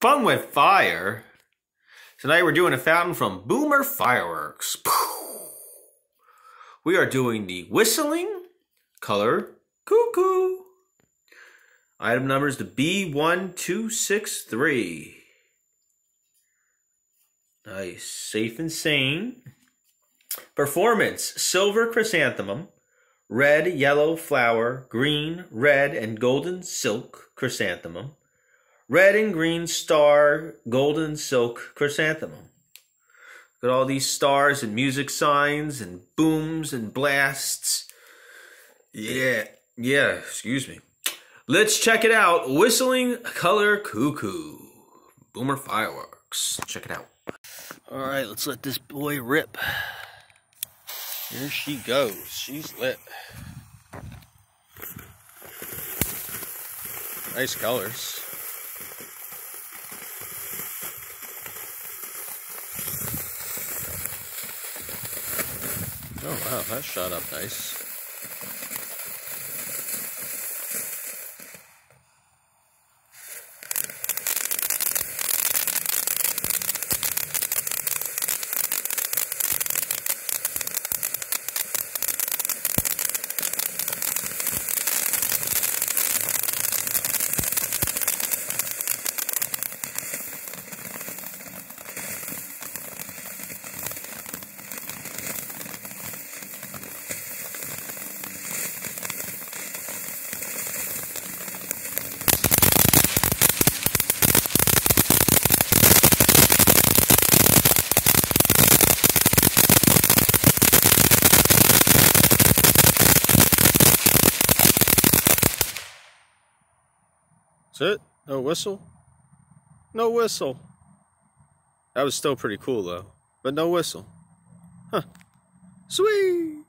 Fun with fire. Tonight we're doing a fountain from Boomer Fireworks. We are doing the whistling color cuckoo. Item number is the B1263. Nice. Safe and sane. Performance silver chrysanthemum, red, yellow flower, green, red, and golden silk chrysanthemum, red and green star, golden silk chrysanthemum. Got all these stars and music signs and booms and blasts. Yeah, yeah, excuse me. Let's check it out. Whistling Color Cuckoo. Boomer Fireworks. Check it out. All right, let's let this boy rip. Here she goes. She's lit. Nice colors. Oh wow, that shot up nice. That's it? No whistle? No whistle. That was still pretty cool though, but no whistle. Huh. Sweet!